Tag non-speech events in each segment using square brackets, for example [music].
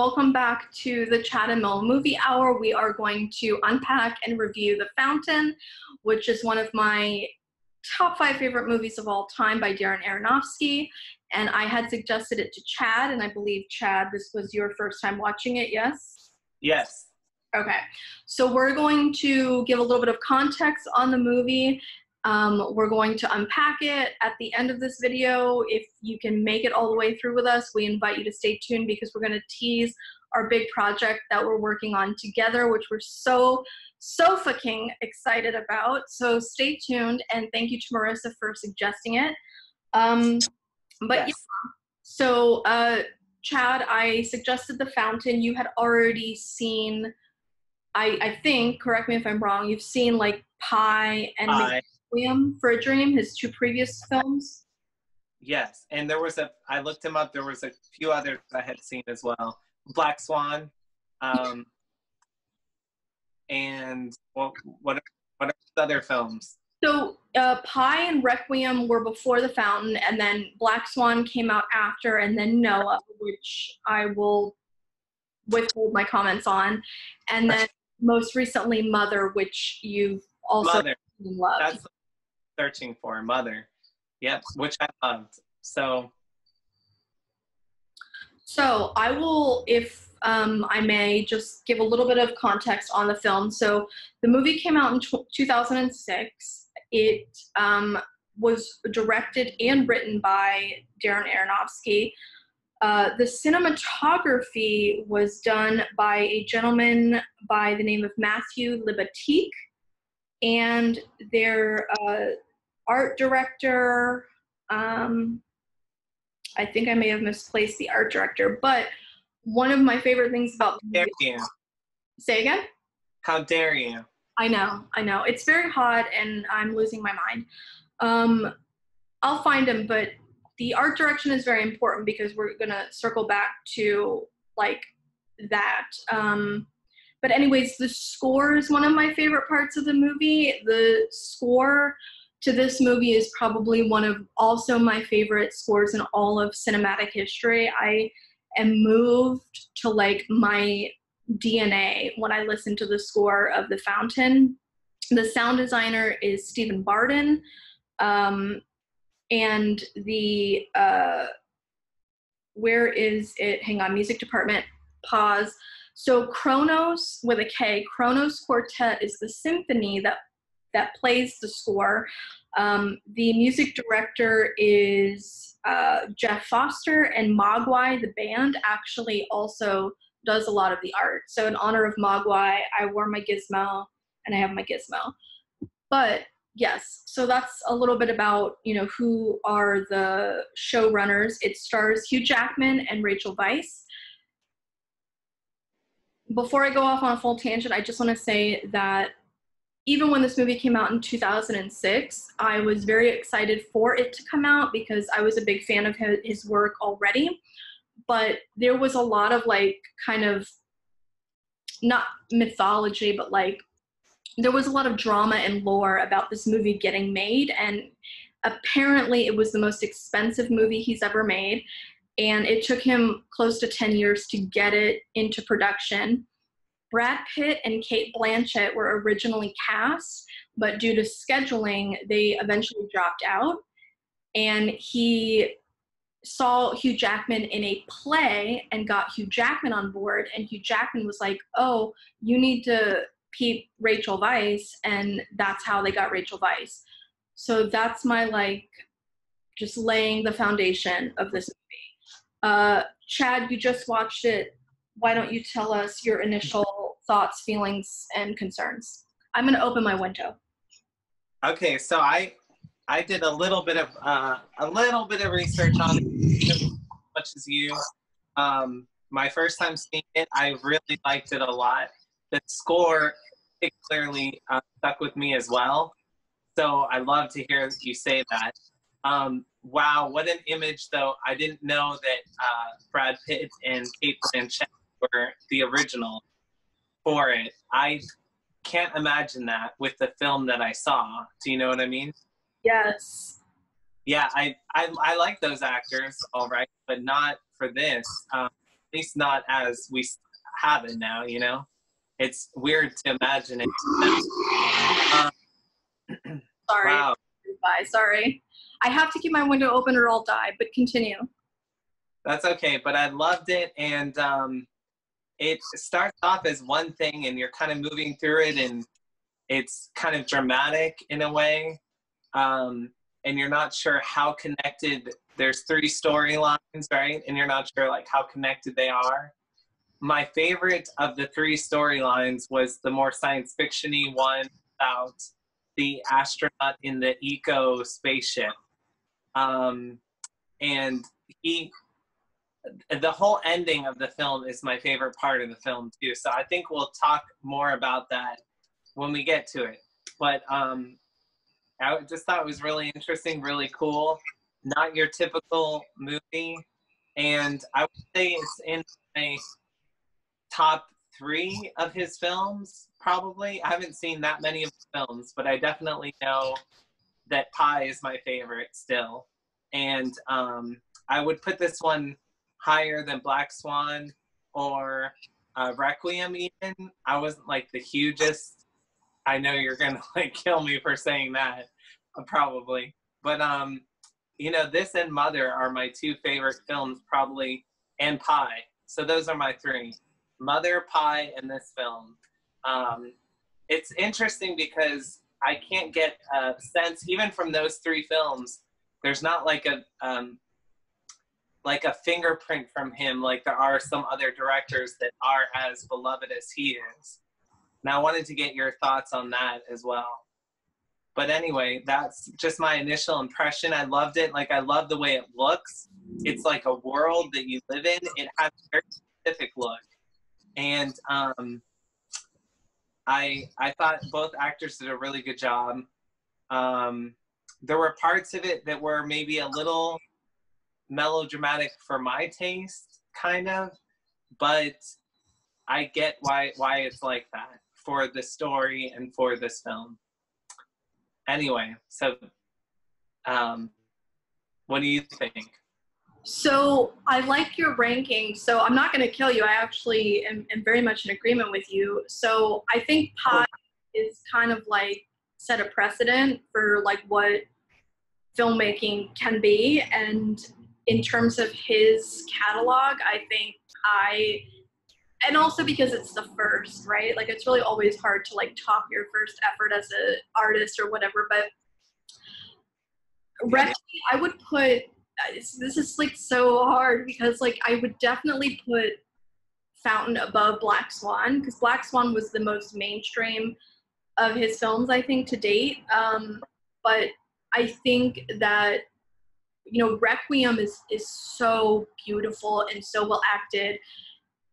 Okay. Hey y'all, welcome back to the Chad and Mel Movie Hour. We are going to unpack and review The Fountain, which is one of my top five favorite movies of all time by Darren Aronofsky. And I had suggested it to Chad, and I believe, Chad, this was your first time watching it, yes? Yes. Okay. So we're going to give a little bit of context on the movie um, we're going to unpack it at the end of this video. If you can make it all the way through with us, we invite you to stay tuned because we're going to tease our big project that we're working on together, which we're so, so fucking excited about. So stay tuned and thank you to Marissa for suggesting it. Um, but yes. yeah, so uh, Chad, I suggested The Fountain. You had already seen, I, I think, correct me if I'm wrong, you've seen like Pi and Pi. Requiem for a Dream, his two previous films. Yes, and there was a. I looked him up. There was a few others I had seen as well. Black Swan, um, and what what what other films? So uh, Pi and Requiem were before The Fountain, and then Black Swan came out after, and then Noah, which I will withhold my comments on, and then most recently Mother, which you've also Mother. loved. That's searching for a mother. Yep, which I loved. So. So I will, if um, I may, just give a little bit of context on the film. So the movie came out in 2006. It um, was directed and written by Darren Aronofsky. Uh, the cinematography was done by a gentleman by the name of Matthew Libatique, and their uh, art director. Um, I think I may have misplaced the art director, but one of my favorite things about dare you. say again. How dare you? I know, I know. It's very hot, and I'm losing my mind. Um, I'll find him, but the art direction is very important because we're gonna circle back to like that. Um, but anyways, the score is one of my favorite parts of the movie. The score to this movie is probably one of also my favorite scores in all of cinematic history. I am moved to like my DNA when I listen to the score of The Fountain. The sound designer is Stephen Barden, um, and the uh, where is it? Hang on, music department. Pause. So Kronos with a K, Kronos Quartet is the symphony that that plays the score. Um, the music director is uh, Jeff Foster, and Mogwai, the band, actually also does a lot of the art. So, in honor of Mogwai, I wore my gizmo and I have my gizmo. But yes, so that's a little bit about you know who are the showrunners. It stars Hugh Jackman and Rachel Weisz. Before I go off on a full tangent, I just want to say that even when this movie came out in 2006, I was very excited for it to come out because I was a big fan of his, work already. But there was a lot of like kind of not mythology, but like there was a lot of drama and lore about this movie getting made. And apparently, it was the most expensive movie he's ever made. And it took him close to 10 years to get it into production Brad Pitt and Cate Blanchett were originally cast, but due to scheduling, they eventually dropped out. And he saw Hugh Jackman in a play and got Hugh Jackman on board. And Hugh Jackman was like, oh, you need to keep Rachel Weisz. And that's how they got Rachel Weisz. So that's my like just laying the foundation of this movie. Uh, Chad, you just watched it. Why don't you tell us your initial thoughts, feelings, and concerns. I'm going to open my window. Okay, so I I did a little bit of uh, a little bit of research on it, as much as you. Um, my first time seeing it, I really liked it a lot. The score particularly uh, stuck with me as well. So I love to hear you say that. Um, wow, what an image, though. I didn't know that uh, Brad Pitt and Cate Blanchett were the original for it. I can't imagine that with the film that I saw. Do you know what I mean? Yes. yeah, I, I I like those actors, all right, but not for this. Um, at least not as we have it now. You know, it's weird to imagine it. Um, [clears throat] sorry. Wow. Bye. Sorry. I have to keep my window open or I'll die. But continue. That's okay. But I loved it, and um, it starts off as one thing, and you're kind of moving through it, and it's kind of dramatic in a way. Um, and you're not sure how connected there's three storylines right and you're not sure like how connected they are my favorite of the three storylines was the more science fictiony one about the astronaut in the eco spaceship um, and he the whole ending of the film is my favorite part of the film too so i think we'll talk more about that when we get to it but um, I just thought it was really interesting, really cool. Not your typical movie. And I would say it's in my top three of his films, probably. I haven't seen that many of his films, but I definitely know that Pi is my favorite still. And um, I would put this one higher than Black Swan or uh, Requiem, even. I wasn't like the hugest I know you're gonna [laughs] like kill me for saying that, uh, probably. But um, you know, this and Mother are my two favorite films, probably, and Pi. So those are my three: Mother, Pi, and this film. Um, it's interesting because I can't get a sense, even from those three films. There's not like a um, like a fingerprint from him, like there are some other directors that are as beloved as he is. And I wanted to get your thoughts on that as well. But anyway, that's just my initial impression. I loved it. Like, I love the way it looks. It's like a world that you live in. It has a very specific look. And um, I, I thought both actors did a really good job. Um, there were parts of it that were maybe a little melodramatic for my taste, kind of, but I get why why it's like that for the story and for this film. Anyway, so um, what do you think? So I like your ranking. So I'm not going to kill you. I actually am, am, very much in agreement with you. So I think Pi is kind of like set a precedent for like what filmmaking can be. And in terms of his catalog, I think I and also because it's the first, right? Like it's really always hard to like top your first effort as an artist or whatever. But I would put this is like so hard because like I would definitely put Fountain above Black Swan because Black Swan was the most mainstream of his films I think to date. Um, but I think that you know Requiem is is so beautiful and so well acted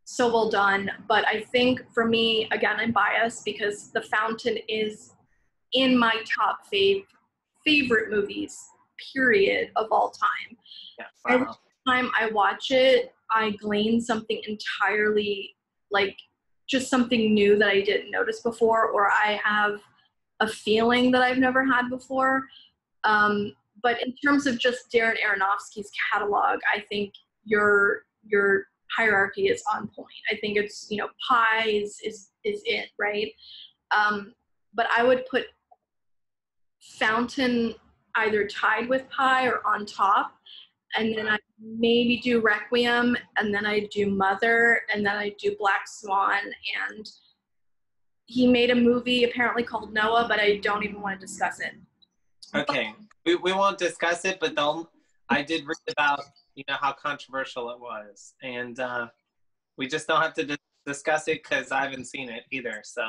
so well done. But I think for me, again, I'm biased because The Fountain is in my top fave favorite movies, period, of all time. Wow. Every time I watch it, I glean something entirely like just something new that I didn't notice before, or I have a feeling that I've never had before. Um, but in terms of just Darren Aronofsky's catalog, I think your your hierarchy is on point. I think it's you know Pi is is, is it right, um, but I would put Fountain either tied with Pi or on top, and then I maybe do Requiem, and then I do Mother, and then I do Black Swan, and he made a movie apparently called Noah, but I don't even want to discuss it. Okay, we, we won't discuss it, but don't. I did read about you know how controversial it was, and uh, we just don't have to dis- discuss it because I haven't seen it either. So,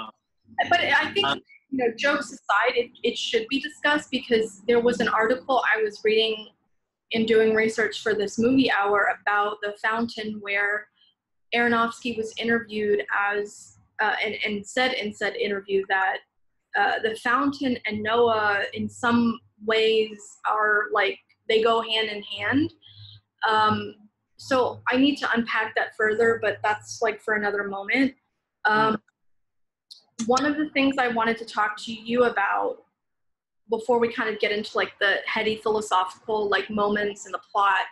but I think um, you know, jokes aside, it, it should be discussed because there was an article I was reading in doing research for this movie hour about the fountain where Aronofsky was interviewed as uh, and, and said in said interview that uh, the fountain and Noah in some ways are like they go hand in hand um, so I need to unpack that further, but that's like for another moment. Um, one of the things I wanted to talk to you about before we kind of get into like the heady philosophical like moments in the plot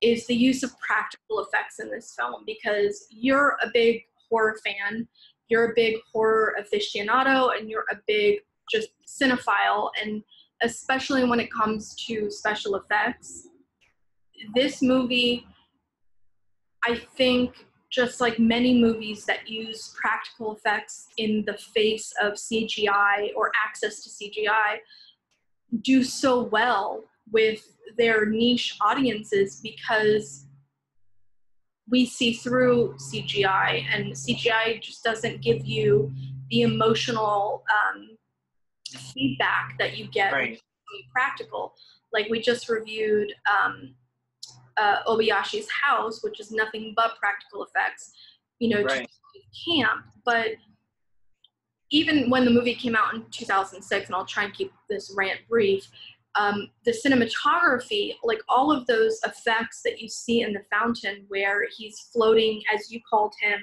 is the use of practical effects in this film because you're a big horror fan, you're a big horror aficionado, and you're a big just cinephile, and especially when it comes to special effects. This movie, I think, just like many movies that use practical effects in the face of CGI or access to CGI, do so well with their niche audiences because we see through CGI, and CGI just doesn't give you the emotional um, feedback that you get right. practical. Like we just reviewed um, uh, Obayashi's house, which is nothing but practical effects, you know, right. camp. But even when the movie came out in 2006, and I'll try and keep this rant brief, um, the cinematography, like all of those effects that you see in the fountain, where he's floating, as you called him,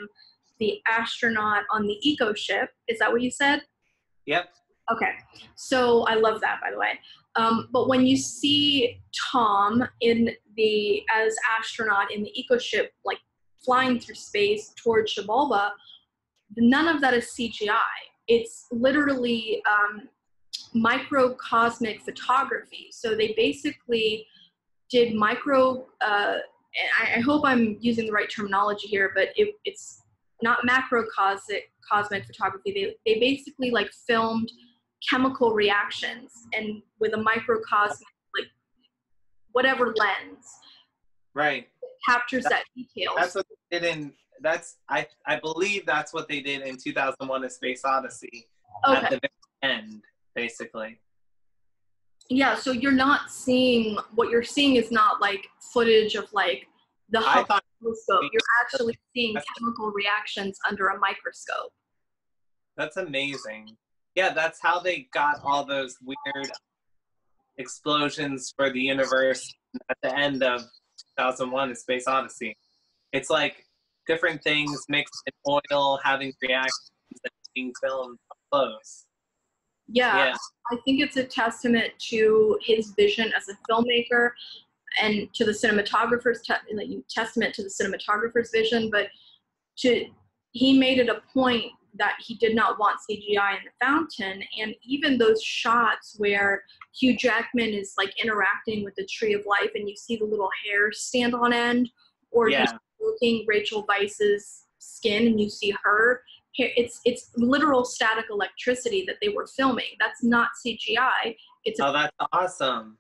the astronaut on the eco ship. Is that what you said? Yep. Okay. So I love that, by the way. Um, but when you see Tom in the as astronaut in the eco ship, like flying through space towards Xibalba, none of that is CGI. It's literally um, microcosmic photography. So they basically did micro. Uh, I, I, hope I'm using the right terminology here, but it, it's not macrocosmic cosmic photography. They they basically like filmed chemical reactions and with a microcosmic like whatever lens right. captures that detail. that's what they did in that's i i believe that's what they did in 2001 a space odyssey. Okay. at the very end basically. Yeah so you're not seeing what you're seeing is not like footage of like the microscope you're [laughs] actually seeing chemical reactions under a microscope. That's amazing yeah, that's how they got all those weird explosions for the universe at the end of 2001 A Space Odyssey. It's like different things mixed in oil having reactions and being filmed close. Yeah, yeah, I think it's a testament to his vision as a filmmaker and to the cinematographer's te- testament to the cinematographer's vision, but to he made it a point that he did not want CGI in the fountain. And even those shots where Hugh Jackman is like interacting with the tree of life and you see the little hairs stand on end, or yeah. looking Rachel Weisz's skin and you see her. It's it's literal static electricity that they were filming. That's not CGI. It's oh, that's awesome.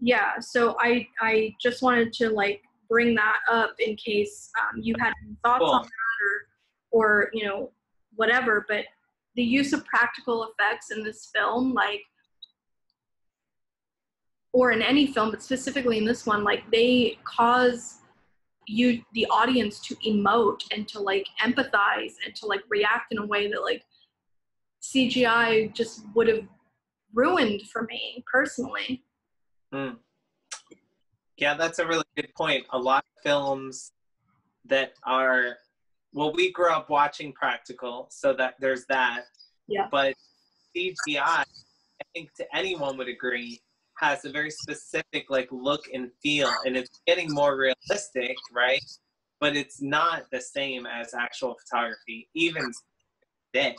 Yeah, so I I just wanted to like bring that up in case um, you had thoughts cool. on that or or you know whatever, but the use of practical effects in this film, like, or in any film, but specifically in this one, like, they cause you, the audience, to emote and to like empathize and to like react in a way that like CGI just would have ruined for me personally. Mm. Yeah, that's a really good point. A lot of films that are well, we grew up watching practical, so that there's that. Yeah. But CGI, I think to anyone would agree, has a very specific like look and feel, and it's getting more realistic, right? But it's not the same as actual photography, even today.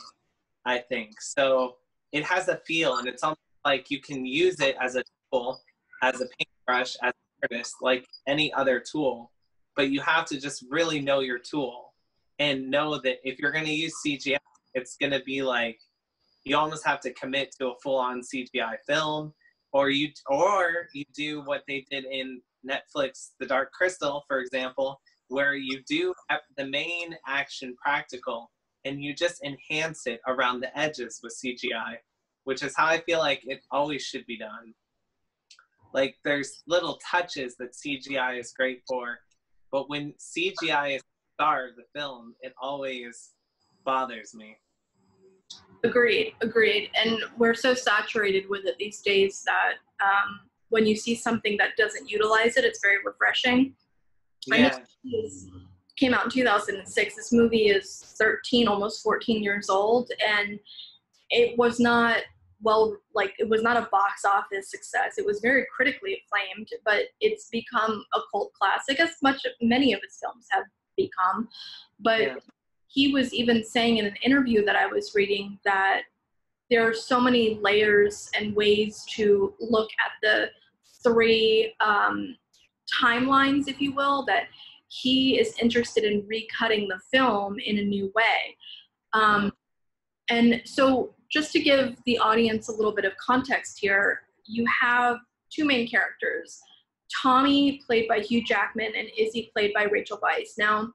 I think so. It has a feel, and it's almost like you can use it as a tool, as a paintbrush, as an artist, like any other tool. But you have to just really know your tool and know that if you're going to use CGI, it's going to be like you almost have to commit to a full-on CGI film, or you or you do what they did in Netflix, The Dark Crystal, for example, where you do the main action practical and you just enhance it around the edges with CGI, which is how I feel like it always should be done. Like there's little touches that CGI is great for, but when CGI is star of the film, it always bothers me. Agreed, agreed. And we're so saturated with it these days that um, when you see something that doesn't utilize it, it's very refreshing. Yeah. came out in 2006. This movie is 13, almost 14 years old, and it was not well like it was not a box office success it was very critically acclaimed but it's become a cult classic as much many of its films have become. But yeah. he was even saying in an interview that i was reading that there are so many layers and ways to look at the three um, timelines if you will that he is interested in recutting the film in a new way. Um, and so just to give the audience a little bit of context here, you have two main characters Tommy, played by Hugh Jackman, and Izzy, played by Rachel Weisz. Now,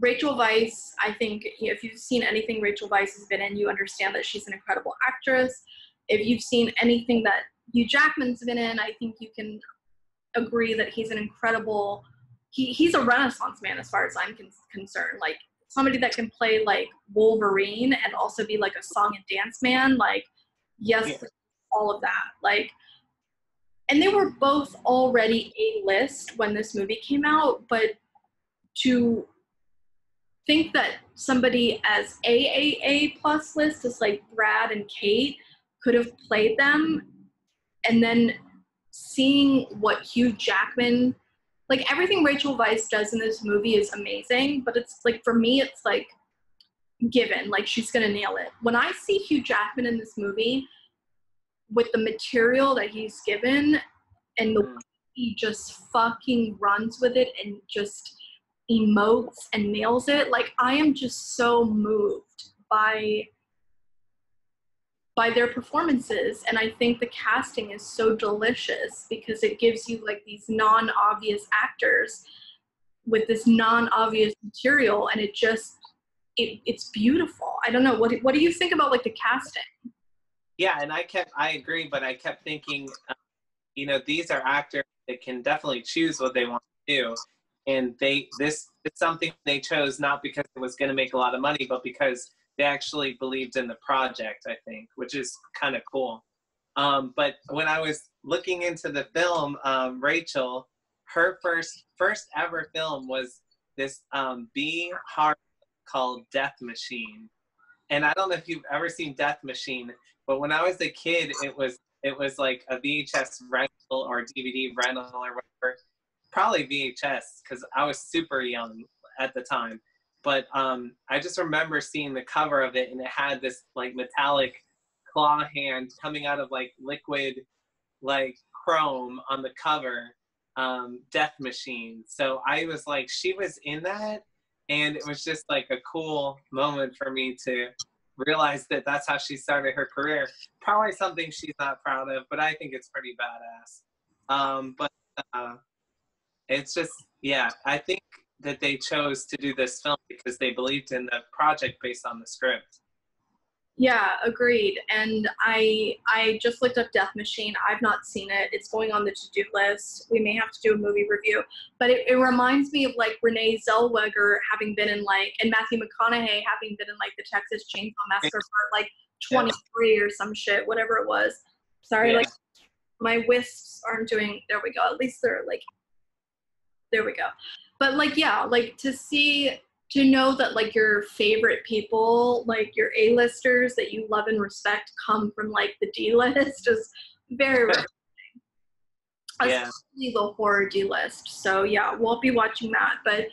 Rachel Weisz, I think if you've seen anything Rachel Weisz has been in, you understand that she's an incredible actress. If you've seen anything that Hugh Jackman's been in, I think you can agree that he's an incredible. He, he's a renaissance man as far as I'm con- concerned. Like somebody that can play like Wolverine and also be like a song and dance man, like yes, yeah. all of that. Like and they were both already a list when this movie came out, but to think that somebody as AAA plus list as like Brad and Kate could have played them and then seeing what Hugh Jackman like everything Rachel Weisz does in this movie is amazing, but it's like for me, it's like given, like she's gonna nail it. When I see Hugh Jackman in this movie with the material that he's given and the mm. way he just fucking runs with it and just emotes and nails it, like I am just so moved by by their performances. And i think the casting is so delicious because it gives you like these non-obvious actors with this non-obvious material and it just it, it's beautiful. I don't know. What, what do you think about like the casting yeah and i kept i agree but i kept thinking um, you know these are actors that can definitely choose what they want to do. And they this is something they chose not because it was going to make a lot of money but because they actually believed in the project, I think, which is kind of cool. Um, but when I was looking into the film, um, Rachel, her first first ever film was this um, B horror called Death Machine, and I don't know if you've ever seen Death Machine, but when I was a kid, it was it was like a VHS rental or DVD rental or whatever, probably VHS because I was super young at the time. But um, I just remember seeing the cover of it, and it had this like metallic claw hand coming out of like liquid, like chrome on the cover, um, Death Machine. So I was like, she was in that, and it was just like a cool moment for me to realize that that's how she started her career. Probably something she's not proud of, but I think it's pretty badass. Um, but uh, it's just, yeah, I think that they chose to do this film because they believed in the project based on the script. Yeah, agreed. And I I just looked up Death Machine. I've not seen it. It's going on the to-do list. We may have to do a movie review. But it, it reminds me of like Renee Zellweger having been in like and Matthew McConaughey having been in like the Texas Chainsaw Massacre part like 23 yeah. or some shit, whatever it was. Sorry, yeah. like my wisps aren't doing there we go. At least they're like there we go but like yeah like to see to know that like your favorite people like your a-listers that you love and respect come from like the d-list? [laughs] Is very refreshing [laughs] yeah. especially the horror d-list. So yeah we'll be watching that. But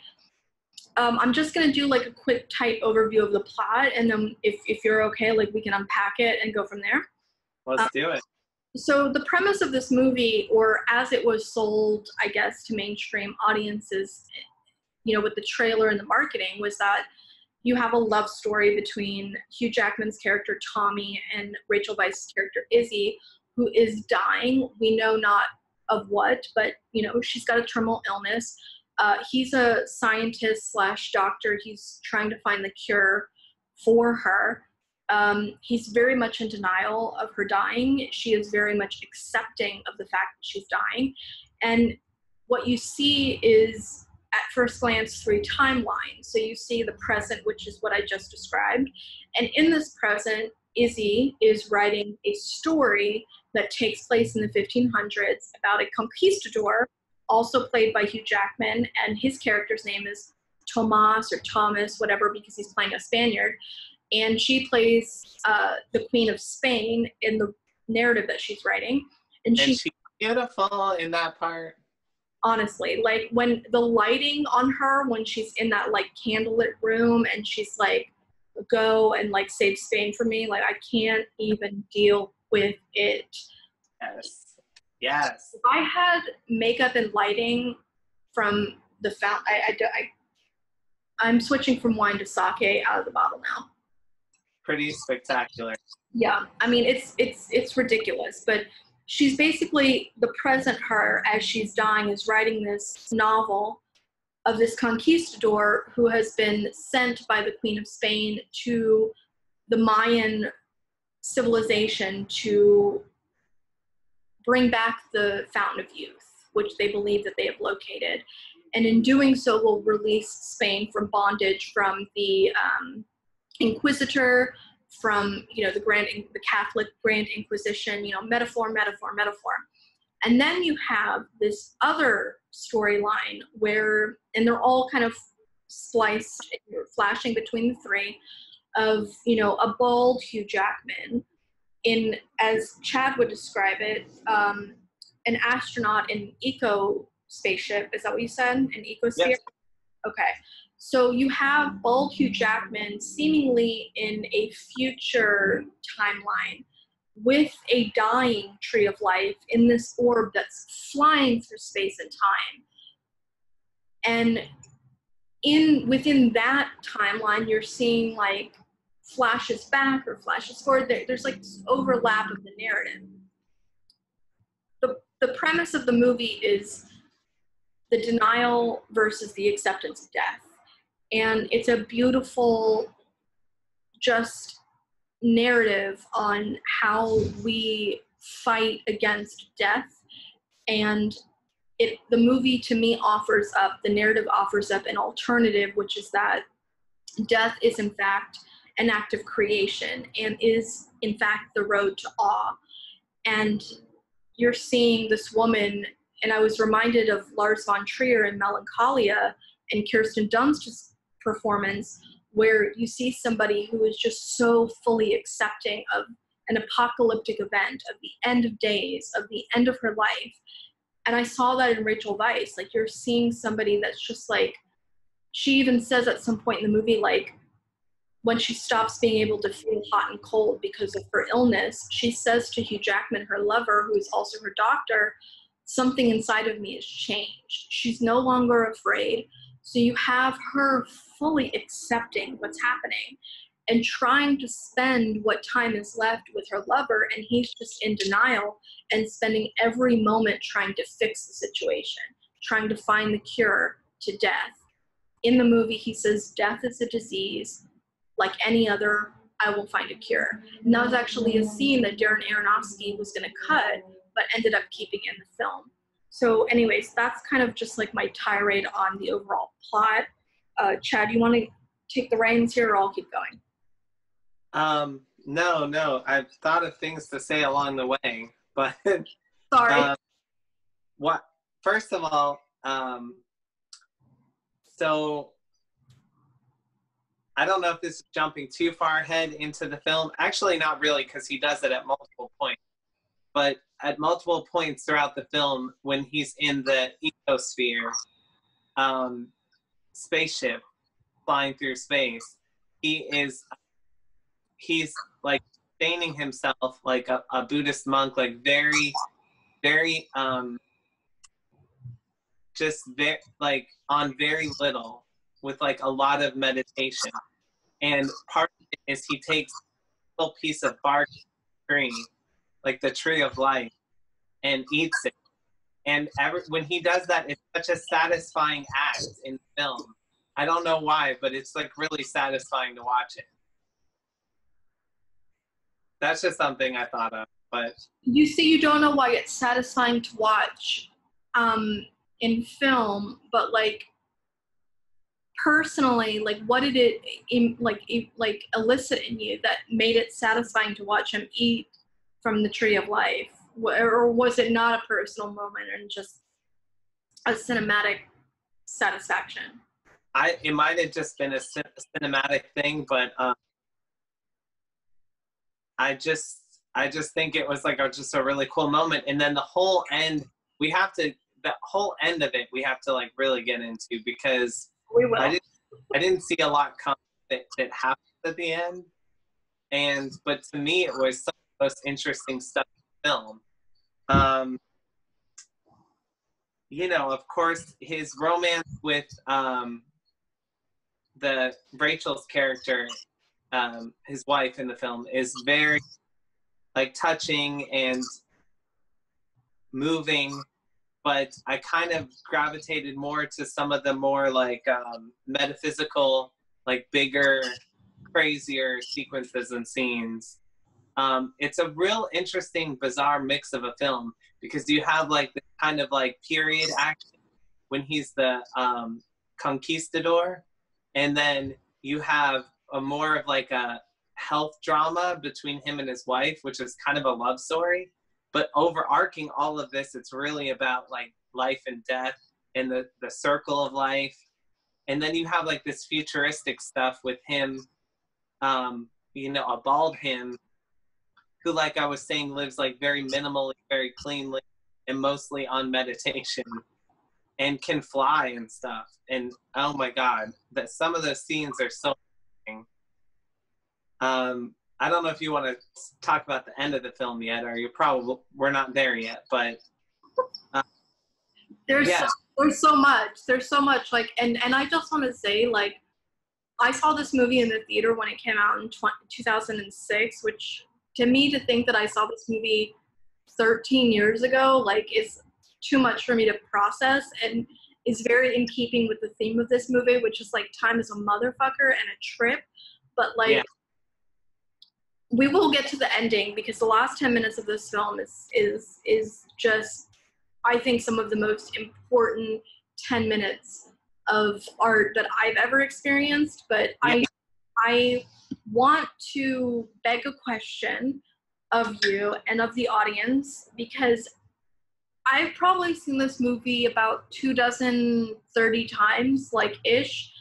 um, i'm just going to do like a quick tight overview of the plot. And then if, if you're okay like we can unpack it and go from there. Let's um, do it. so the premise of this movie or as it was sold i guess to mainstream audiences you know with the trailer and the marketing was that you have a love story between hugh jackman's character tommy and rachel weisz's character izzy who is dying we know not of what but you know she's got a terminal illness uh, he's a scientist slash doctor he's trying to find the cure for her um, he's very much in denial of her dying. She is very much accepting of the fact that she's dying. And what you see is, at first glance, three timelines. So you see the present, which is what I just described. And in this present, Izzy is writing a story that takes place in the 1500s about a conquistador, also played by Hugh Jackman, and his character's name is Tomas or Thomas, whatever, because he's playing a Spaniard and she plays uh, the Queen of Spain in the narrative that she's writing. And, And she, she's beautiful in that part. Honestly, like when the lighting on her, when she's in that like candlelit room and she's like, go and like save Spain for me, like I can't even deal with it. Yes. Yes. If I had makeup and lighting from the fount, I, I, I, I'm switching from wine to sake out of the bottle now. Pretty spectacular. Yeah, I mean it's it's it's ridiculous, but she's basically the present her as she's dying is writing this novel of this conquistador who has been sent by the Queen of Spain to the Mayan civilization to bring back the Fountain of Youth, which they believe that they have located, and in doing so will release Spain from bondage from the um, Inquisitor, from you know the Grand the Catholic Grand Inquisition, you know metaphor, metaphor, metaphor, and then you have this other storyline where, and they're all kind of spliced, flashing between the three, of you know a bald Hugh Jackman in as Chad would describe it, um, an astronaut in eco spaceship. Is that what you said? An ecosphere. Yes. Okay. So you have bald Hugh Jackman seemingly in a future timeline with a dying tree of life in this orb that's flying through space and time. And in within that timeline, you're seeing like flashes back or flashes forward. There, there's like this overlap of the narrative. The, the premise of the movie is the denial versus the acceptance of death. And it's a beautiful, just narrative on how we fight against death. And it, the movie to me offers up, the narrative offers up an alternative, which is that death is in fact an act of creation and is in fact the road to awe. And you're seeing this woman, and I was reminded of Lars von Trier in Melancholia and Kirsten Dunst's performance, where you see somebody who is just so fully accepting of an apocalyptic event, of the end of days, of the end of her life. And I saw that in Rachel Weisz. Like you're seeing somebody that's just like, she even says at some point in the movie, like, when she stops being able to feel hot and cold because of her illness, she says to Hugh Jackman, her lover, who is also her doctor, something inside of me has changed. She's no longer afraid. So you have her fully accepting what's happening and trying to spend what time is left with her lover, and he's just in denial and spending every moment trying to fix the situation, trying to find the cure to death. In the movie, he says, Death is a disease. Like any other, I will find a cure. And that was actually a scene that Darren Aronofsky was going to cut, but ended up keeping in the film. So, anyways, that's kind of just like my tirade on the overall plot. Uh, Chad, you want to take the reins here, or I'll keep going? Um, no, no. I've thought of things to say along the way, but [laughs] Sorry. um, what? First of all, um, so I don't know if this is jumping too far ahead into the film. Actually, not really, because he does it at multiple points. But at multiple points throughout the film, when he's in the ecosphere um, spaceship flying through space, he is he's like feigning himself like a, a Buddhist monk, like very, very um, just very like on very little with like a lot of meditation. And part of it is he takes a little piece of bark tree, like the tree of life, and eats it. And every, when he does that, it's such a satisfying act in film. I don't know why, but it's like really satisfying to watch it. That's just something I thought of. But you see, you don't know why it's satisfying to watch um, in film, but like personally, like what did it in, like like elicit in you that made it satisfying to watch him eat from the tree of life, or was it not a personal moment and just a cinematic satisfaction? I it might have just been a cinematic thing, but um, I just I just think it was like a, just a really cool moment. And then the whole end, we have to the whole end of it we have to like really get into because We will. I didn't I didn't see a lot come that, that happened at the end. And but to me it was some of the most interesting stuff in the film. Um you know, of course, his romance with um, the Rachel's character, um, his wife in the film, is very like touching and moving. But I kind of gravitated more to some of the more like um, metaphysical, like bigger, crazier sequences and scenes. Um, it's a real interesting, bizarre mix of a film because you have like the kind of like period action when he's the um, conquistador, and then you have a more of like a health drama between him and his wife, which is kind of a love story. But overarching all of this, it's really about like life and death and the, the circle of life. And then you have like this futuristic stuff with him, um, you know, a bald him who, like I was saying, lives like very minimally, very cleanly, and mostly on meditation, and can fly and stuff. And oh my God, that some of those scenes are so. amazing. Um, I don't know if you want to talk about the end of the film yet, or you're probably we're not there yet, but there's Yeah. so, there's so much there's so much like and and i just want to say like i saw this movie in the theater when it came out in 20, 2006 which to me to think that i saw this movie 13 years ago like is too much for me to process and is very in keeping with the theme of this movie which is like time is a motherfucker and a trip but like Yeah. we will get to the ending because the last 10 minutes of this film is is is just I think some of the most important 10 minutes of art that I've ever experienced. But I, I want to beg a question of you and of the audience because I've probably seen this movie about two dozen, 30 times, like ish.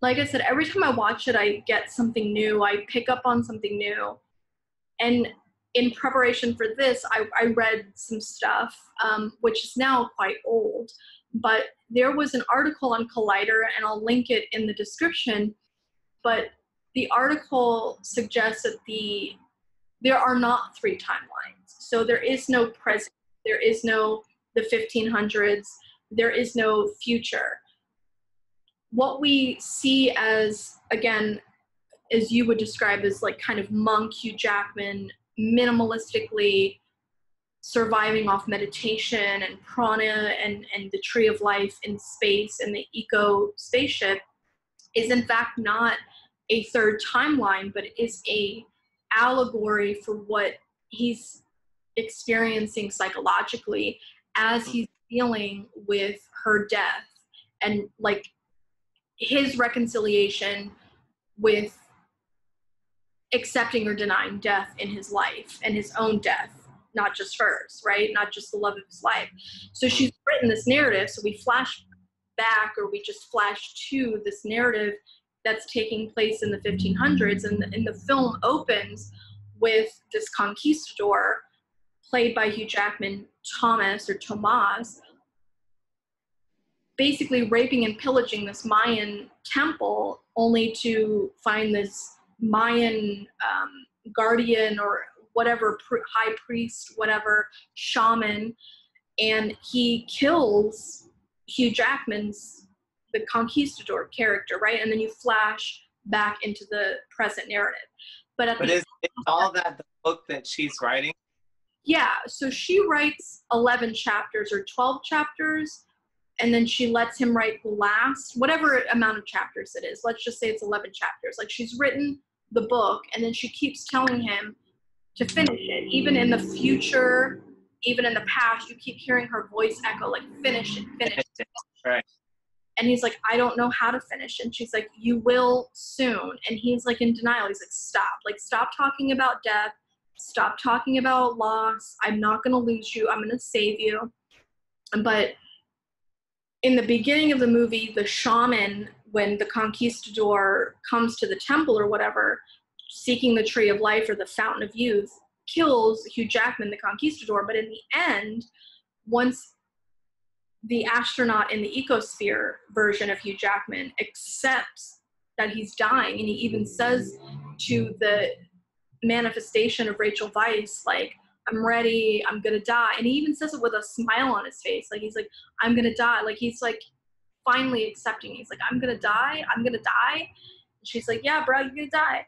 Like I said, every time I watch it, I get something new. I pick up on something new. And in preparation for this, I, I read some stuff, um, which is now quite old, but there was an article on Collider, and I'll link it in the description. But the article suggests that the there are not three timelines, so there is no present, there is no the 1500s, there is no future. What we see as again, as you would describe as like kind of monk Hugh Jackman minimalistically surviving off meditation and prana and, and the tree of life in space and the eco spaceship is in fact not a third timeline but is a allegory for what he's experiencing psychologically as he's dealing with her death and like his reconciliation with accepting or denying death in his life and his own death, not just hers, right? Not just the love of his life. So she's written this narrative. So we flash back or we just flash to this narrative that's taking place in the 1500s. And the, and the film opens with this conquistador played by Hugh Jackman, Thomas or Tomas, basically raping and pillaging this Mayan temple only to find this Mayan um, guardian or whatever high priest, whatever shaman, and he kills Hugh Jackman's the conquistador character, right? And then you flash back into the present narrative. But at but the is, is all that the book that she's writing? yeah, so she writes 11 chapters or 12 chapters, and then she lets him write the last, whatever amount of chapters it is. Let's just say it's 11 chapters. Like she's written the book, and then she keeps telling him to finish it. Even in the future, even in the past, you keep hearing her voice echo, like, finish it, finish it. Right. And he's like, I don't know how to finish. And she's like, You will soon. And he's like in denial. He's like, Stop. Like, stop talking about death. Stop talking about loss. I'm not going to lose you. I'm going to save you. But in the beginning of the movie, the shaman, when the conquistador comes to the temple or whatever, seeking the tree of life or the fountain of youth kills Hugh Jackman, the conquistador. But in the end, once the astronaut in the ecosphere version of Hugh Jackman accepts that he's dying, and he even says to the manifestation of Rachel Weisz, like, I'm ready, I'm gonna die. And he even says it with a smile on his face. Like he's like, I'm gonna die. Like he's like finally accepting. He's like, I'm gonna die, I'm gonna die. And she's like, Yeah, bro, you're gonna die.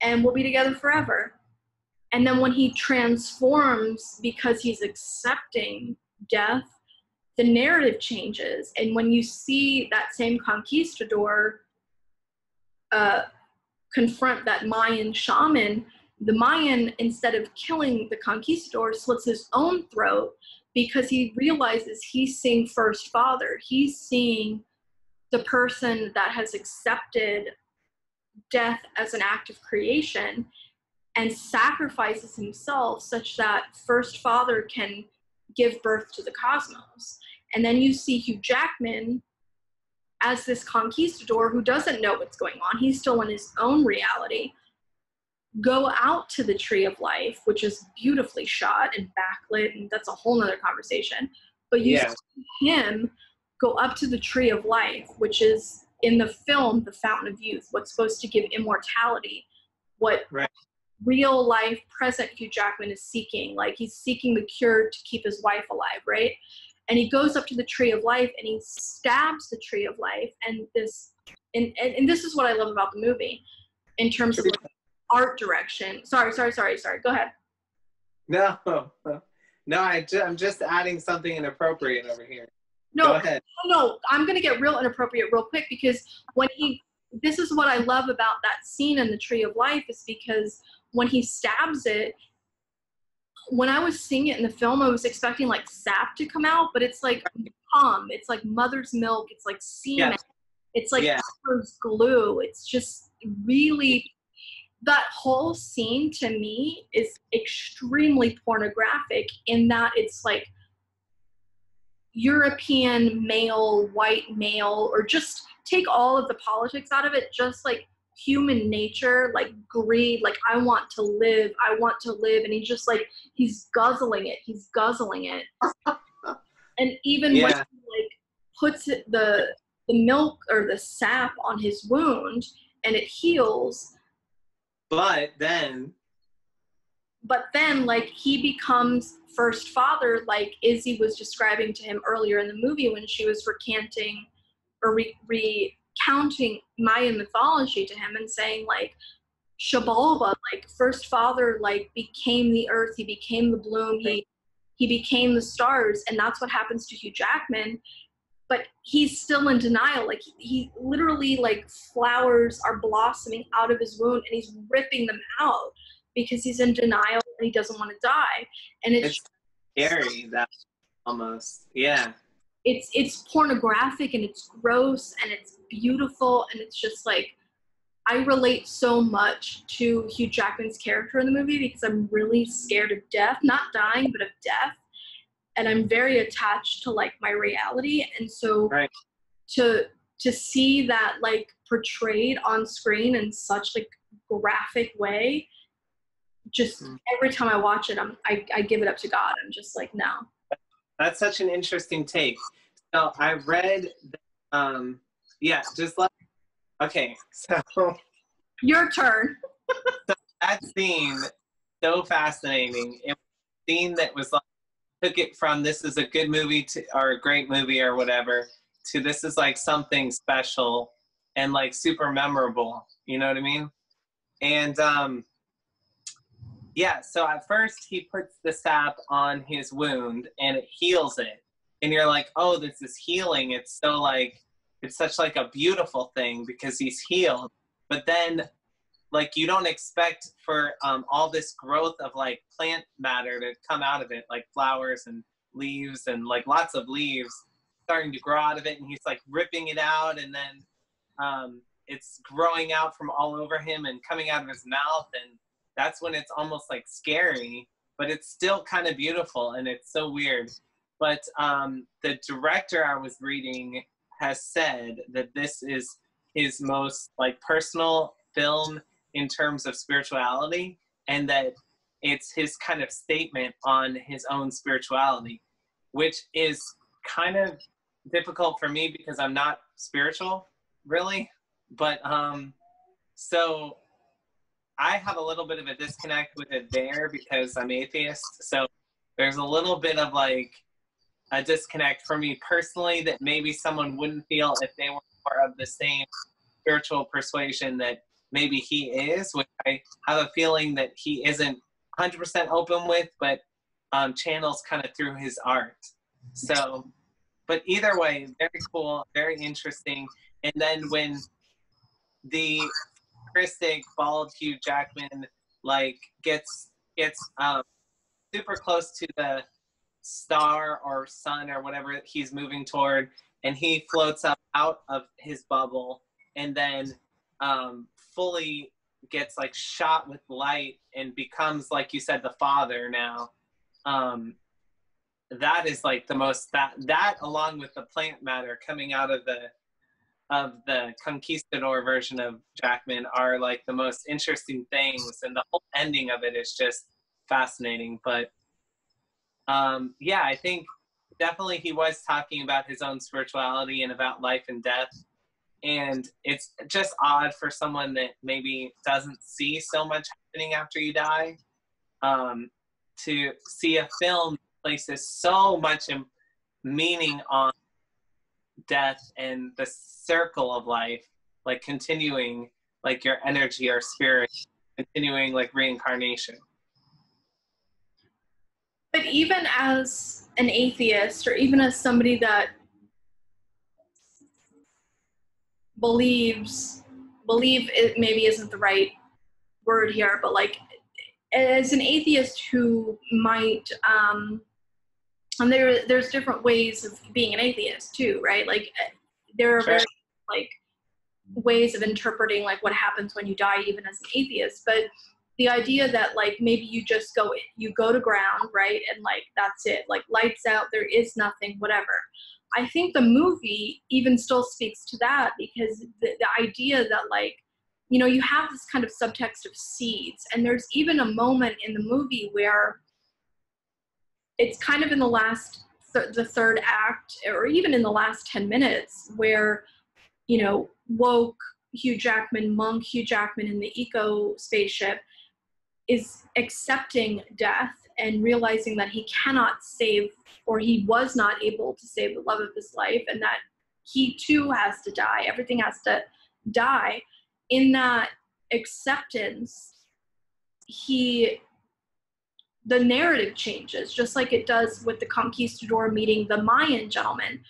And we'll be together forever. And then when he transforms because he's accepting death, the narrative changes. And when you see that same conquistador uh, confront that Mayan shaman, the Mayan, instead of killing the conquistador, slits his own throat because he realizes he's seeing first father. He's seeing the person that has accepted death as an act of creation and sacrifices himself such that first father can give birth to the cosmos. And then you see Hugh Jackman as this conquistador who doesn't know what's going on. He's still in his own reality. Go out to the tree of life, which is beautifully shot and backlit, and that's a whole nother conversation. But you Yeah. see him go up to the tree of life, which is in the film The Fountain of Youth, what's supposed to give immortality, what Right. Real life present Hugh Jackman is seeking. Like he's seeking the cure to keep his wife alive, right? And he goes up to the tree of life and he stabs the tree of life. And this, and, and, and this is what I love about the movie in terms of like, art direction. Sorry, sorry, sorry, sorry. Go ahead. No, [laughs] no, I ju- I'm just adding something inappropriate over here. No, Go ahead. no, I'm gonna get real inappropriate real quick because when he, this is what I love about that scene in the Tree of Life is because when he stabs it, when I was seeing it in the film, I was expecting like sap to come out, but it's like cum, it's like mother's milk, it's like semen, Yes. it's like Yeah. Glue. It's just really that whole scene to me is extremely pornographic in that it's like European male, white male, or just take all of the politics out of it, just like human nature, like greed, like I want to live, I want to live, and he's just like he's guzzling it, he's guzzling it. [laughs] and even when he like puts it, the the milk or the sap on his wound and it heals, But then, but then like he becomes first father like izzy was describing to him earlier in the movie when she was recanting or re- recounting mayan mythology to him and saying like Xibalba like first father like became the earth he became the bloom he he became the stars and that's what happens to hugh jackman but he's still in denial like he, he literally like flowers are blossoming out of his wound and he's ripping them out because he's in denial and he doesn't want to die and it's it's scary that almost. Yeah. It's it's pornographic and it's gross and it's beautiful and it's just like I relate so much to Hugh Jackman's character in the movie because I'm really scared of death, not dying, but of death. And I'm very attached to like my reality. And so Right. to to see that like portrayed on screen in such like graphic way, just Mm. every time I watch it, I'm I, I give it up to God. I'm just like, no. That's such an interesting take. So I read, um, yeah, just like, okay, [laughs] so Your turn. that scene, so fascinating. It was a scene that was like, took it from this is a good movie to, or a great movie or whatever, to this is like something special and like super memorable. You know what I mean? And, um, yeah, so at first he puts the sap on his wound and it heals it. And you're like, oh, this is healing. It's so like, it's such like a beautiful thing because he's healed. But then, like, you don't expect for um, all this growth of like plant matter to come out of it, like flowers and leaves and like lots of leaves starting to grow out of it. And he's like ripping it out and then um, it's growing out from all over him and coming out of his mouth. And that's when it's almost like scary, but it's still kind of beautiful and it's so weird. But um, the director I was reading has said that this is his most like personal film in terms of spirituality and that it's his kind of statement on his own spirituality, which is kind of difficult for me because I'm not spiritual, really. But um, so I have a little bit of a disconnect with it there because I'm atheist. So there's a little bit of like a disconnect for me personally that maybe someone wouldn't feel if they were part of the same spiritual persuasion that maybe he is, which I have a feeling that he isn't 100% open with, but um, channels kind of through his art. So, but either way, very cool, very interesting. And then when the futuristic bald Hugh Jackman like gets gets um, super close to the star or sun or whatever he's moving toward, and he floats up out of his bubble, and then um, fully gets like shot with light and becomes like you said the father now. Um that is like the most that that along with the plant matter coming out of the of the conquistador version of jackman are like the most interesting things and the whole ending of it is just fascinating but um yeah i think definitely he was talking about his own spirituality and about life and death. And it's just odd for someone that maybe doesn't see so much happening after you die um, to see a film places so much meaning on death and the circle of life like continuing like your energy or spirit continuing like reincarnation but even as an atheist or even as somebody that believes believe it maybe isn't the right word here but like as an atheist who might um and there there's different ways of being an atheist too right like there are sure. very like ways of interpreting like what happens when you die even as an atheist but the idea that like maybe you just go you go to ground right and like that's it like lights out there is nothing whatever. I think the movie even still speaks to that because the, the idea that like you know you have this kind of subtext of seeds and there's even a moment in the movie where it's kind of in the last th- the third act or even in the last 10 minutes where you know woke hugh jackman monk hugh jackman in the eco spaceship is accepting death and realizing that he cannot save or he was not able to save the love of his life and that he too has to die. Everything has to die. In that acceptance he the narrative changes just like it does with the conquistador meeting the mayan gentleman.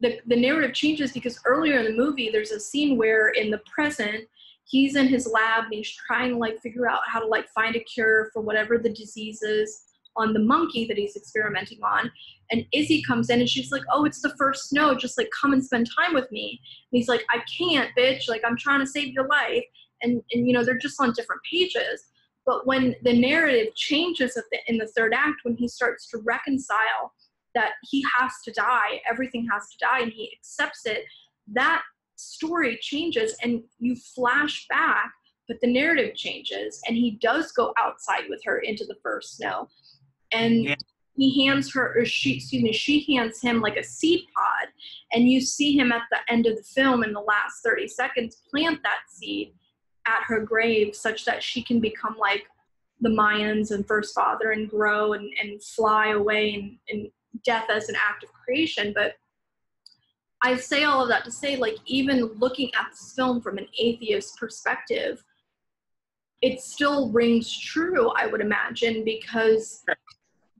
The, the narrative changes because earlier in the movie there's a scene where in the present he's in his lab and he's trying to like figure out how to like find a cure for whatever the disease is on the monkey that he's experimenting on. And Izzy comes in and she's like, Oh, it's the first snow. Just like come and spend time with me. And he's like, I can't, bitch. Like I'm trying to save your life. And and you know, they're just on different pages. But when the narrative changes the, in the third act, when he starts to reconcile that he has to die, everything has to die, and he accepts it, that story changes and you flash back, but the narrative changes and he does go outside with her into the first snow and yeah. he hands her or she excuse me she hands him like a seed pod and you see him at the end of the film in the last 30 seconds plant that seed at her grave such that she can become like the mayans and first father and grow and, and fly away and, and death as an act of creation but i say all of that to say like even looking at this film from an atheist perspective it still rings true i would imagine because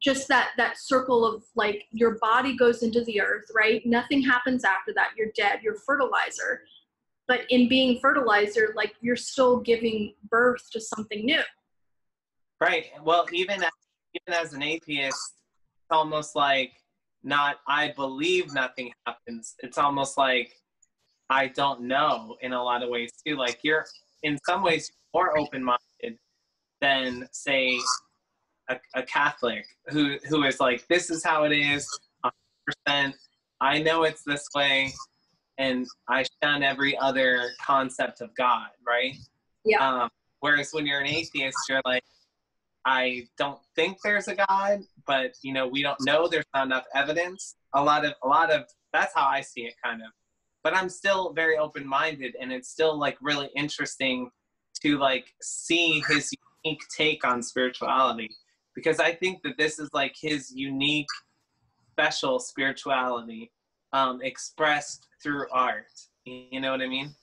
just that that circle of like your body goes into the earth right? Nothing happens after that. You're dead. You're fertilizer. But in being fertilizer like you're still giving birth to something new. Right. Well even as, even as an atheist it's almost like not i believe nothing happens it's almost like i don't know in a lot of ways too like you're in some ways more open-minded than say a, a Catholic who who is like, this is how it is, 100%. I know it's this way, and I shun every other concept of God, right? Yeah. Um, whereas when you're an atheist, you're like, I don't think there's a God, but you know, we don't know. There's not enough evidence. A lot of, a lot of. That's how I see it, kind of. But I'm still very open-minded, and it's still like really interesting to like see his unique take on spirituality because I think that this is like his unique, special spirituality um, expressed through art. You know what I mean?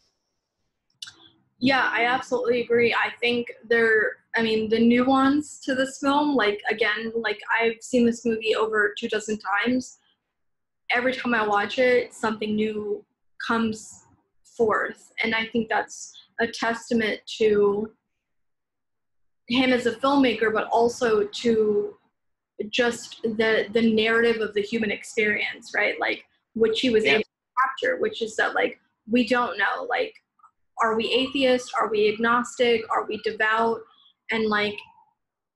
Yeah, I absolutely agree. I think there, I mean, the nuance to this film, like, again, like, I've seen this movie over two dozen times. Every time I watch it, something new comes forth. And I think that's a testament to him as a filmmaker, but also to just the the narrative of the human experience, right? Like which he was yeah. able to capture, which is that like we don't know, like are we atheist? Are we agnostic? Are we devout? And like,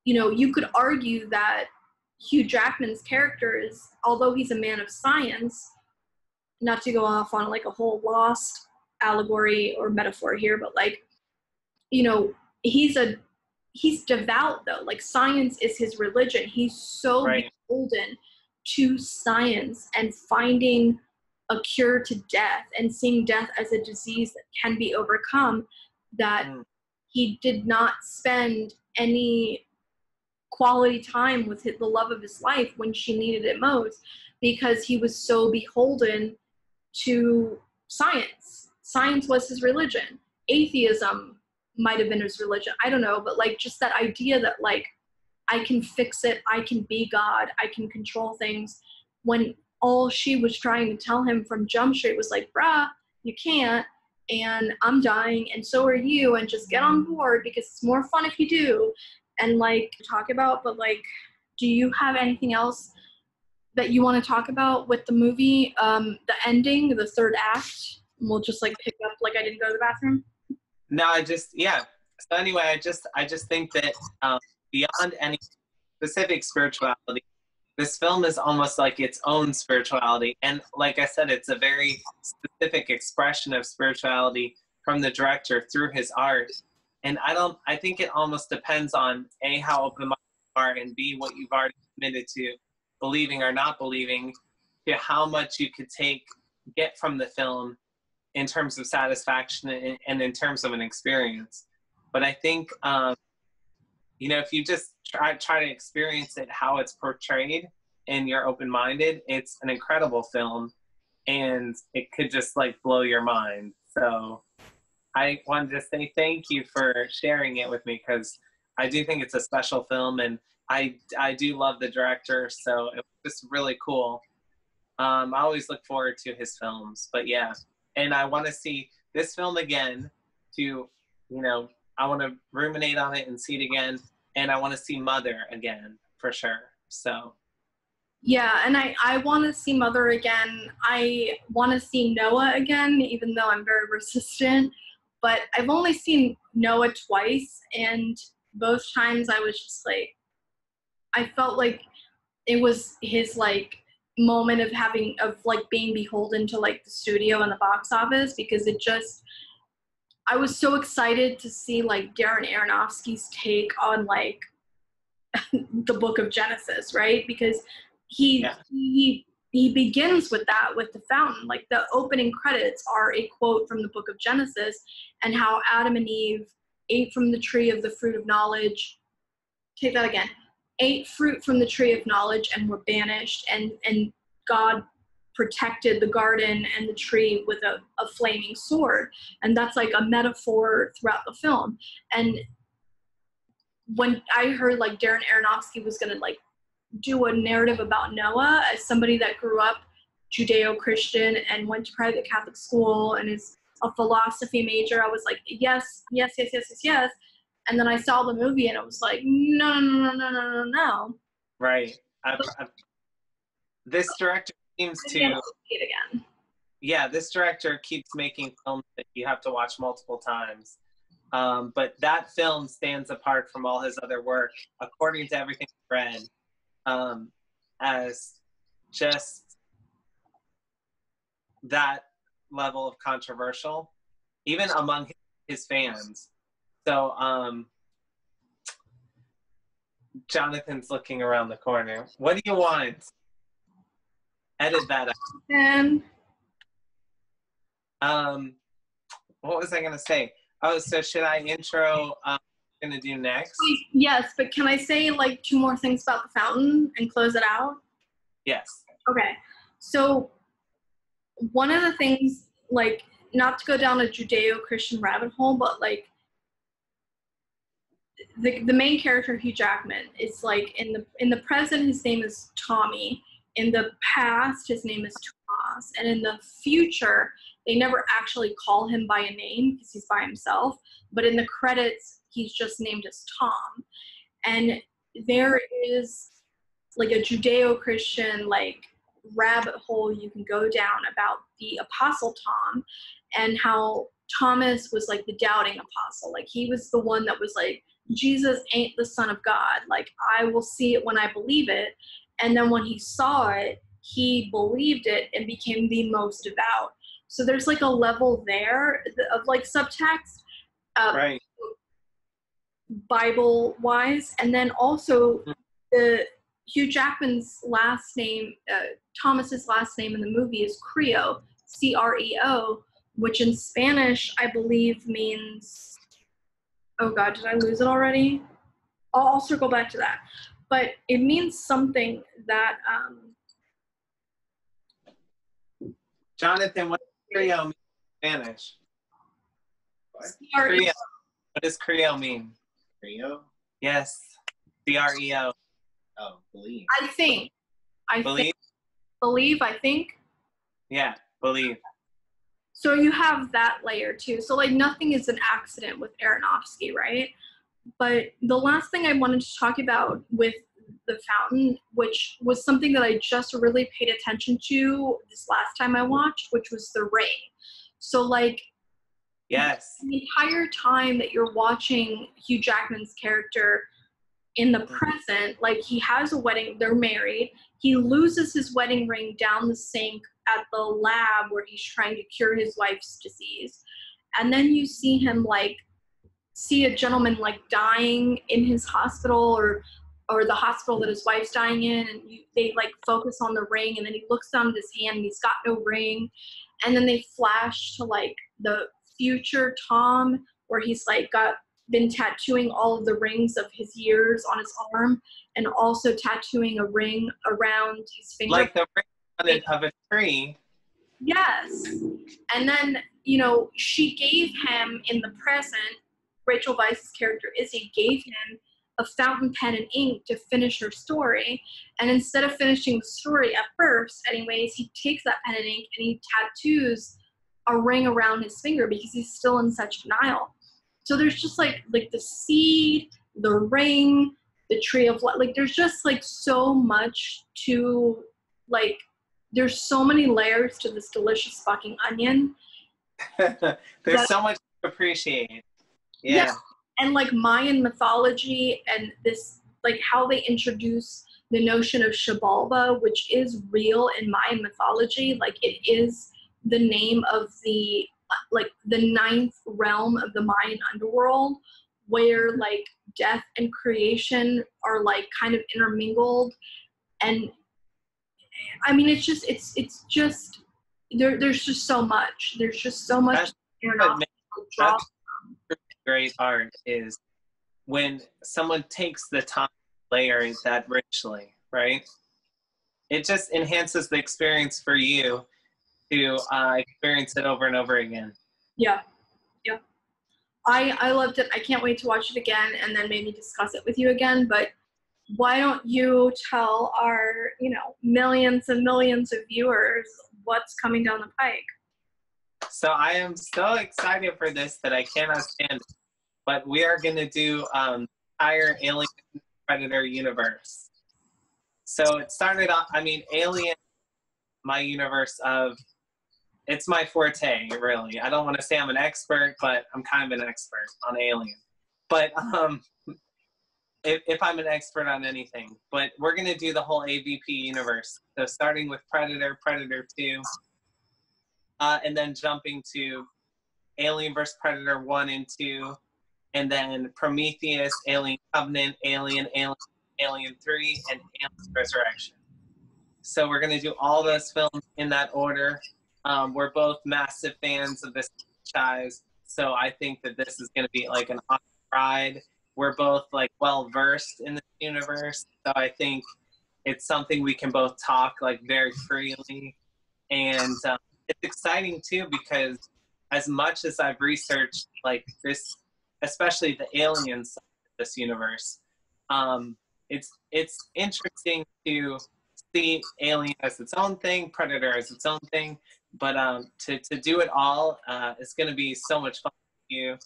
you know, you could argue that Hugh Jackman's character is, although he's a man of science, not to go off on like a whole lost allegory or metaphor here, but like, you know, he's a he's devout though. Like science is his religion. He's so right. beholden to science and finding a cure to death and seeing death as a disease that can be overcome that mm. He did not spend any quality time with the love of his life when she needed it most because he was so beholden to science. Science was his religion. Atheism might have been his religion. I don't know but like just that idea that like i can fix it i can be god i can control things when all she was trying to tell him from Jump Street was like, bruh, you can't, and I'm dying, and so are you, and just get on board because it's more fun if you do. And like talk about, but like, do you have anything else that you want to talk about with the movie? Um, the ending, the third act. We'll just like pick up like I didn't go to the bathroom. No, I just yeah. So anyway, I just I just think that um, beyond any specific spirituality, this film is almost like its own spirituality and like i said it's a very specific expression of spirituality from the director through his art. And i don't i think it almost depends on a how open minded you are and b what you've already committed to believing or not believing to how much you could take get from the film in terms of satisfaction and, and in terms of an experience. But i think um, you know if you just try try to experience it how it's portrayed and you're open minded, it's an incredible film, and it could just like blow your mind. So I wanted to say thank you for sharing it with me because I do think it's a special film, and I I do love the director, so it was just really cool. Um, I always look forward to his films, but yeah, and I want to see this film again. To you know, I want to ruminate on it and see it again and I want to see Mother again for sure. So. Yeah, and I, I want to see Mother again. I want to see Noah again, even though I'm very [laughs] resistant. But I've only seen Noah twice, and both times I was just like, I felt like it was his like moment of having of like being beholden to like the studio and the box office because it just I was so excited to see like Darren Aronofsky's take on like [laughs] the book of Genesis, right? Because he yeah. he he begins with that with the fountain. Like the opening credits are a quote from the book of Genesis and how Adam and Eve ate from the tree of the fruit of knowledge. Take that again. Ate fruit from the tree of knowledge and were banished and and God protected the garden and the tree with a, a flaming sword. And that's like a metaphor throughout the film. And when I heard like Darren Aronofsky was gonna like do a narrative about Noah as somebody that grew up Judeo-Christian and went to private Catholic school and is a philosophy major, I was like, yes, yes, yes, yes, yes, yes. And then I saw the movie and it was like, no, no, no, no, no, no, no. Right. I've, I've, this director seems to. Yeah, this director keeps making films that you have to watch multiple times. Um, but that film stands apart from all his other work, according to everything I've read, um, as just that level of controversial, even among his fans. So, um, Jonathan's looking around the corner. What do you want? Edit that out. And Um, what was I gonna say? Oh, so should I intro? Um, gonna do next? yes, but can I say like two more things about the fountain and close it out? Yes. Okay. So one of the things, like, not to go down a Judeo-Christian rabbit hole, but like the the main character Hugh Jackman is like in the in the present his name is Tommy. In the past his name is Tomas, and in the future they never actually call him by a name because he's by himself. But in the credits he's just named as Tom, and there is like a Judeo-Christian like rabbit hole you can go down about the apostle Tom and how Thomas was like the doubting apostle. Like he was the one that was like, Jesus ain't the son of God. Like I will see it when I believe it. And then when he saw it, he believed it and became the most devout. So there's like a level there of like subtext. Uh, Right. Bible wise, and then also the Hugh Jackman's last name, uh, Thomas's last name in the movie is Creo, C R E O, which in Spanish I believe means. Oh God, did I lose it already? I'll, I'll circle back to that, but it means something that um, Jonathan, what does Creo mean in Spanish? CRE Creo. What does Creole mean? Creo? Yes. C R E O. Oh, believe. I think. I Believe? think, believe. I think. Yeah, believe. So you have that layer too. So like nothing is an accident with Aronofsky, right? But the last thing I wanted to talk about with the fountain, which was something that I just really paid attention to this last time I watched, which was the ring. So like Yes. the entire time that you're watching Hugh Jackman's character in the mm-hmm. present, like he has a wedding, they're married. He loses his wedding ring down the sink at the lab where he's trying to cure his wife's disease. And then you see him like see a gentleman like dying in his hospital or or the hospital that his wife's dying in and you, they like focus on the ring and then he looks down at his hand and he's got no ring and then they flash to like the future Tom where he's like got been tattooing all of the rings of his years on his arm and also tattooing a ring around his finger. Like the ring of a tree. yes. And then, you know, she gave him in the present, Rachel Weisz's character Izzy gave him a fountain pen and ink to finish her story. And instead of finishing the story at first, anyways, he takes that pen and ink and he tattoos a ring around his finger because he's still in such denial. So there's just like like the seed, the ring, the tree of life. Like there's just like so much to like there's so many layers to this delicious fucking onion. [laughs] There's so much to appreciate. Yeah. Yeah. And like Mayan mythology and this like how they introduce the notion of Xibalba, which is real in Mayan mythology. Like it is the name of the like the ninth realm of the Mayan underworld, where like death and creation are like kind of intermingled, and I mean it's just it's it's just there. There's just so much. There's just so much. That's you're great art is when someone takes the time layer that richly, right? It just enhances the experience for you to uh, experience it over and over again. Yeah, yeah. I I loved it. I can't wait to watch it again and then maybe discuss it with you again. But why don't you tell our you know millions and millions of viewers what's coming down the pike? So I am so excited for this that I cannot stand it. But we are going to do um, entire Alien Predator universe. So it started off, I mean, Alien, my universe of, it's my forte, really. I don't want to say I'm an expert, but I'm kind of an expert on Alien. But um, if, if I'm an expert on anything, but we're going to do the whole AVP universe. So starting with Predator, Predator 2, uh, and then jumping to Alien vs. Predator 1 and 2, and then Prometheus, Alien Covenant, Alien, Alien, Alien 3, and Alien Resurrection. So we're going to do all those films in that order. Um, we're both massive fans of this franchise, so I think that this is going to be like an awesome ride. We're both like well versed in the universe, so I think it's something we can both talk like very freely, and um, it's exciting too because as much as I've researched like this, especially the aliens of this universe, um, it's it's interesting to see Alien as its own thing, Predator as its own thing, but um, to to do it all uh, is going to be so much fun for you.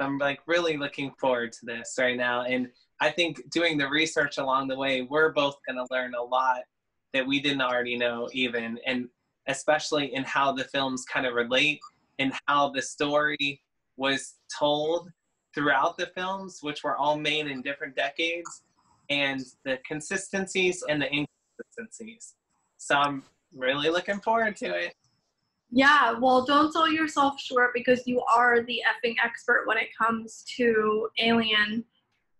I'm like really looking forward to this right now, and I think doing the research along the way, we're both going to learn a lot that we didn't already know, even, and especially in how the films kind of relate and how the story was told throughout the films, which were all made in different decades, and the consistencies and the inconsistencies. So I'm really looking forward to it. Yeah, well, don't sell yourself short because you are the effing expert when it comes to alien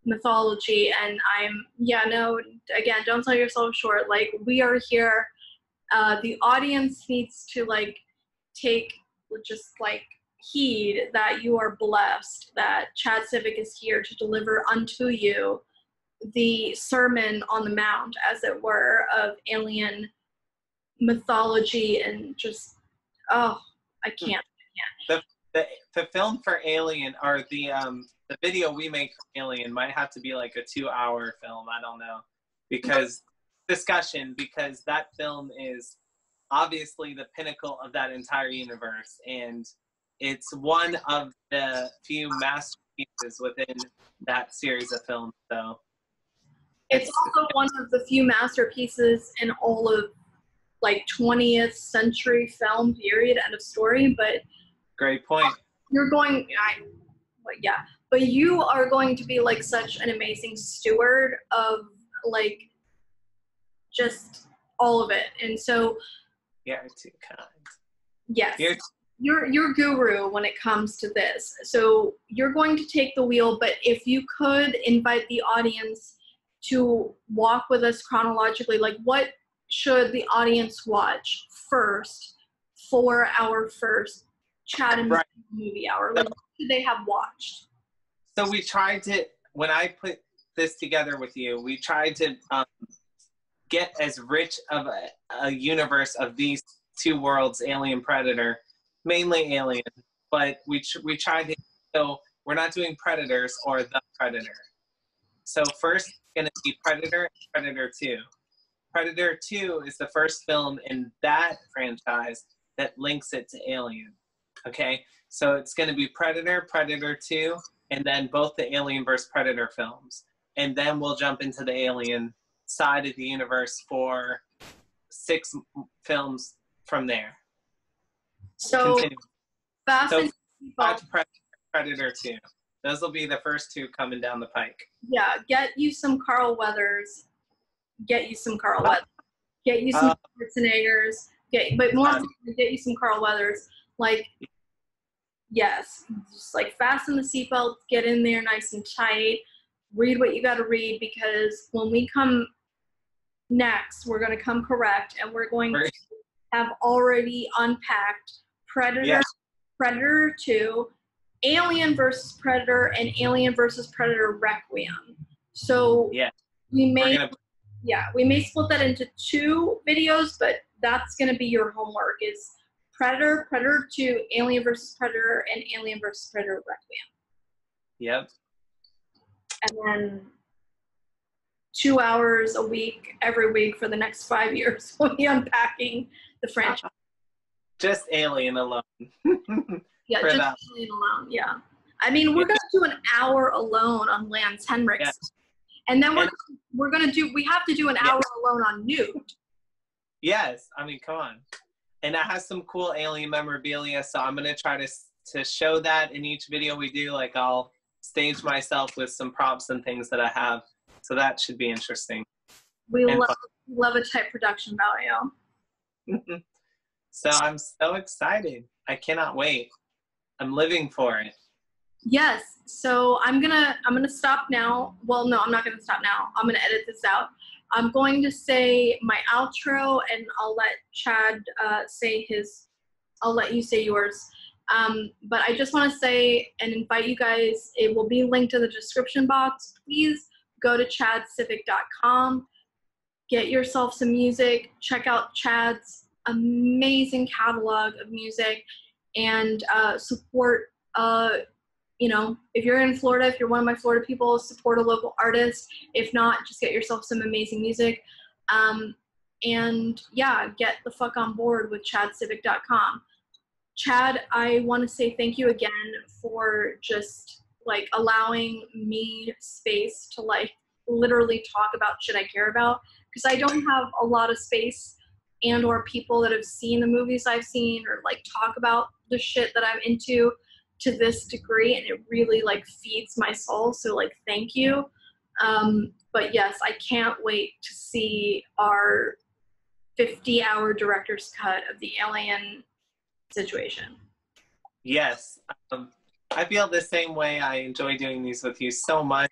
mythology. And I'm, yeah, no, again, don't sell yourself short. Like, we are here. Uh, the audience needs to, like, take just, like, heed that you are blessed, that Chad Siwik is here to deliver unto you the Sermon on the Mount, as it were, of alien mythology and just oh, I can't. The, the, the film for Alien or the um the video we make for Alien might have to be like a two hour film. I don't know because discussion because that film is obviously the pinnacle of that entire universe and it's one of the few masterpieces within that series of films so. It's also one of the few masterpieces in all of like 20th century film period end of story but great point. you're going I, but yeah but you are going to be like such an amazing steward of like just all of it and so you're too kind yes you're you're you're guru when it comes to this so you're going to take the wheel but if you could invite the audience to walk with us chronologically like what should the audience watch first for our first chat and Right. movie hour? Like, what should they have watched? so we tried to when i put this together with you we tried to um, get as rich of a, a universe of these two worlds alien predator mainly alien but we, we tried to so we're not doing predators or the predator so first to be predator and predator 2 predator 2 is the first film in that franchise that links it to alien okay so it's to be predator predator 2 and then both the Alien vs. Predator films. And then we'll jump into the Alien side of the universe for six films from there. So Fast So, Furious, Predator 2. Those will be the first two coming down the pike. yeah, get you some Carl Weathers. Get you some Carl Weathers. Get you some Uh, Schwarzeneggers. Get, but more uh, get you some Carl Weathers. Like, yes, just like fasten the seatbelt, get in there nice and tight. Read what you got to read because when we come next, we're going to come correct and we're going to have already unpacked Predator, Yeah. Predator 2, Alien versus Predator, and Alien versus Predator Requiem. So Yeah. we may gonna yeah, we may split that into two videos, but that's going to be your homework is Predator, Predator 2, Alien versus Predator, and Alien versus Predator Requiem. Yep. And then two hours a week, every week for the next five years, [laughs] we'll be unpacking the franchise. Just Alien alone. [laughs] Yeah, just that. Alien alone, yeah. I mean, we're going to do an hour alone on Lance Henriksen. Yeah. And then we're, And- we're going to do, we have to do an Yeah. hour alone on Newt. yes. I mean, come on. And it has some cool alien memorabilia, so I'm gonna try to to show that in each video we do. Like I'll stage myself with some props and things that I have, so that should be interesting. We And love, love a tight production value. [laughs] so I'm so excited. I cannot wait. I'm living for it. Yes. So I'm gonna I'm gonna stop now. Well, no, I'm not gonna stop now. I'm gonna edit this out. I'm going to say my outro, and I'll let Chad uh, say his. I'll let you say yours. Um, but I just want to say and invite you guys. It will be linked in the description box. Please go to chadsiwik.com. Get yourself some music. Check out Chad's amazing catalog of music, and uh, support. Uh, you know, if you're in Florida, if you're one of my Florida people, support a local artist. If not, just get yourself some amazing music. Um, and yeah, get the fuck on board with chadsiwik.com. Chad, I want to say thank you again for just like allowing me space to like literally talk about shit I care about because I don't have a lot of space and or people that have seen the movies I've seen or like talk about the shit that I'm into to this degree and it really like feeds my soul so like thank you um, but yes i can't wait to see our 50 hour director's cut of the alien situation Yes. Um, I feel the same way. I enjoy doing these with you so much.